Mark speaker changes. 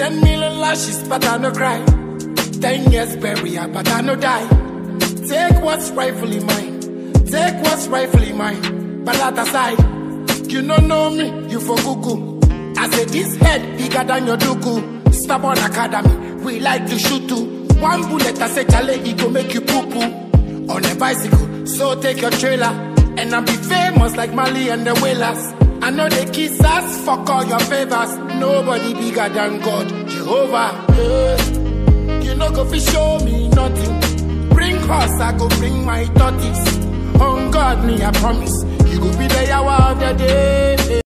Speaker 1: ashes, but I no cry. Ten years burial, but I no die. Take what's rightfully mine. Take what's rightfully mine. But at aside, you don't know me, you for Google. I say this head bigger than your duku. Stubborn academy, we like to shoot too. One bullet, I say chale, it go make you poo poo. On a bicycle, so take your trailer. And I'll be famous like Marley and the Wailers. I know they kiss us, fuck all your favors. Nobody bigger than God, Jehovah. Yeah. You know, go fi show me nothing. Bring horse, I go bring my tortoise. On God, me, I promise. You go be the hour of the day.